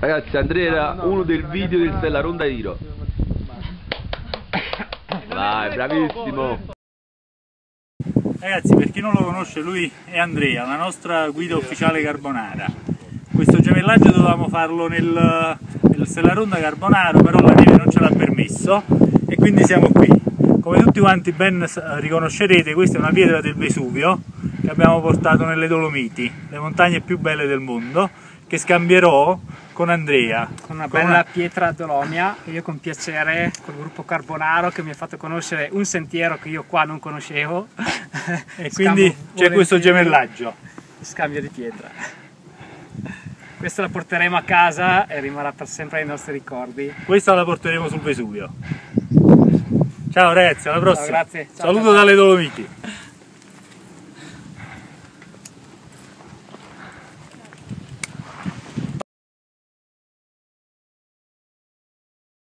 Ragazzi, Andrea era uno del video del Stella Ronda Iro. Vai, bravissimo. Ragazzi, per chi non lo conosce, lui è Andrea, la nostra guida ufficiale carbonara. Questo gemellaggio dovevamo farlo nel, nel Stella Ronda Carbonaro, però la neve non ce l'ha permesso e quindi siamo qui. Come tutti quanti ben riconoscerete, questa è una pietra del Vesuvio che abbiamo portato nelle Dolomiti, le montagne più belle del mondo, che scambierò con Andrea. Con una bella una... pietra dolomia e io con piacere col gruppo Carbonaro che mi ha fatto conoscere un sentiero che io qua non conoscevo. e quindi c'è questo gemellaggio. Scambio di pietra. Questa la porteremo a casa e rimarrà per sempre nei nostri ricordi. Questa la porteremo sul Vesuvio. Ciao ragazzi, alla prossima. Ciao, grazie. Ciao, Saluto ciao. dalle Dolomiti.